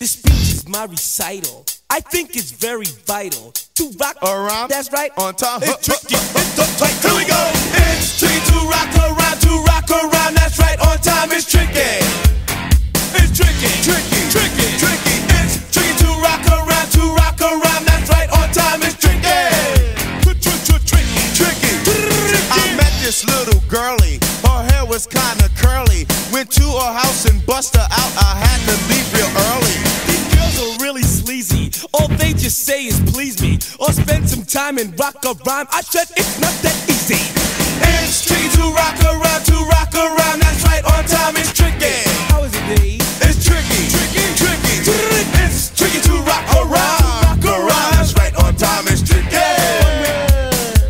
This speech is my recital. I think it's very vital to rock Around. That's right. On time. It's tricky. It's the tight. Here we go. It's tricky to rock around, to rock around. That's right. On time. It's tricky. It's tricky. Tricky. Tricky. Tricky. It's tricky to rock around, to rock around. That's right. On time. It's tricky. Tricky. Tricky. I met this little girlie. Her hair was kinda curly. Went to her house and bust her Just say is please me or spend some time and rock a rhyme. I said it's not that easy. It's tricky to rock around, to rock around. That's right. On time. It's tricky. How is it, B? It's tricky, tricky, tricky. It's tricky to rock around, rock around. That's right, on time. It's tricky.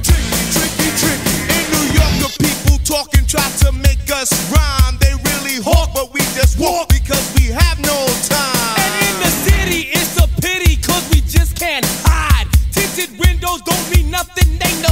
Tricky, tricky, tricky. In New York, the people talking try Tinted don't mean nothing, they know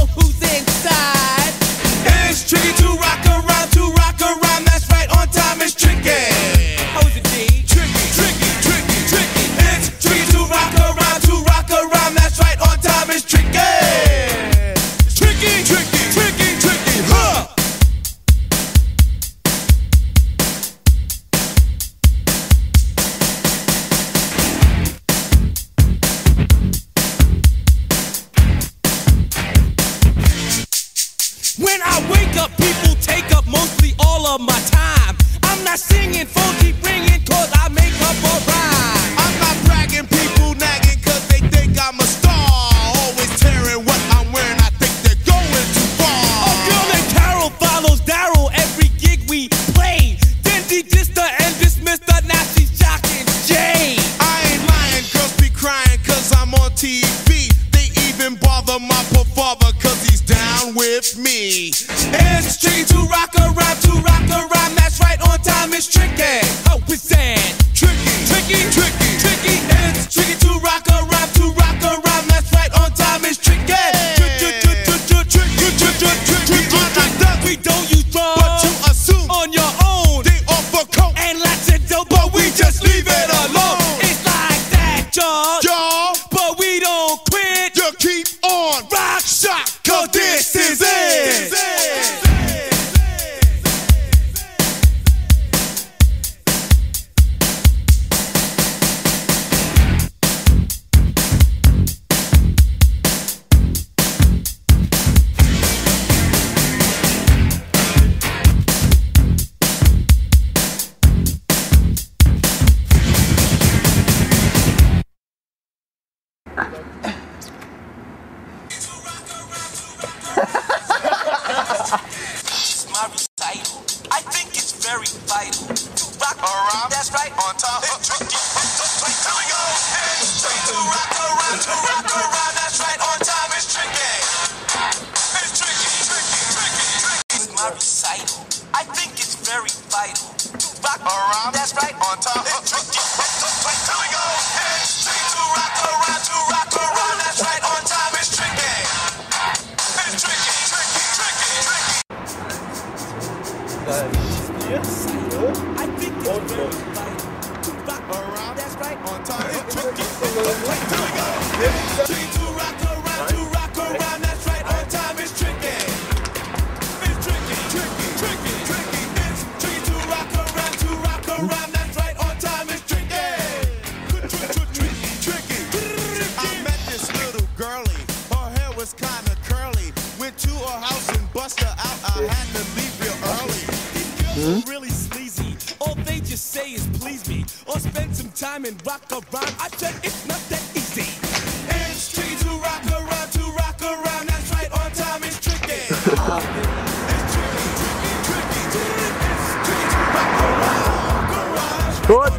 When I wake up, people take up mostly all of my time. I'm not singing, phone It's my recital. I think it's very vital to rock Around. That's right. On time. It's tricky. Here we go. It's tricky to rock around, to rock around. That's right, on time. It's tricky. It's tricky, tricky, tricky, tricky. It's my recital. I think it's very vital to rock Around. That's right. On time. I think it's very vital to rock Around. That's right. On time. Here we go. It's tricky to Mm-hmm. Are really sleazy. All they just say is please me or spend some time and rock a rhyme. I said it's not that easy. It's tricky to rock around, to rock around. That's right, on time. It's tricky. It's tricky, tricky, tricky, tricky. It's tricky to rock around, around. That's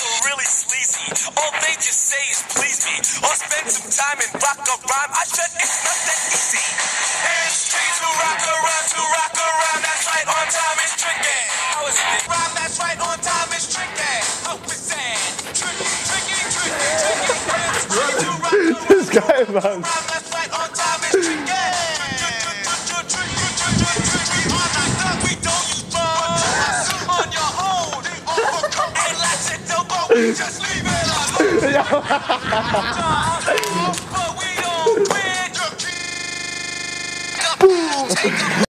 rock around. That's right, on time. It's tricky. It's tricky to rock around, to rock around. That's right, on time. It's tricky. All they just say is please me, or spend some time and rock a rhyme. I said it's not that easy. To rock around, to rock around. That's right, on time is tricky. How is it? Rhyme, that's right, on time is tricky. How is that? Tricky, tricky, tricky, tricky. It's tricky to rock around. this guy, man. Just leave it alone. But we don't win. Take a